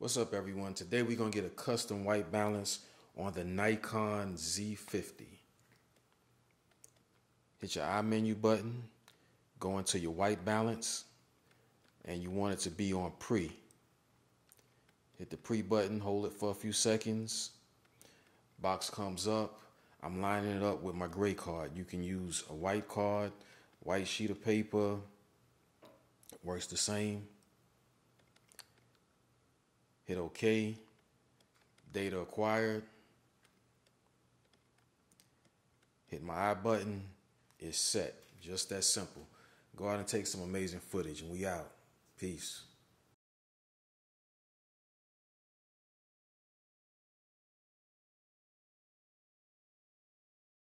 What's up everyone? Today we're going to get a custom white balance on the Nikon Z50. Hit your iMenu button, go into your white balance, and you want it to be on pre. Hit the pre button, hold it for a few seconds. Box comes up. I'm lining it up with my gray card. You can use a white card, white sheet of paper, works the same. Hit OK. Data acquired. Hit my I button. It's set. Just that simple. Go out and take some amazing footage, and we out. Peace.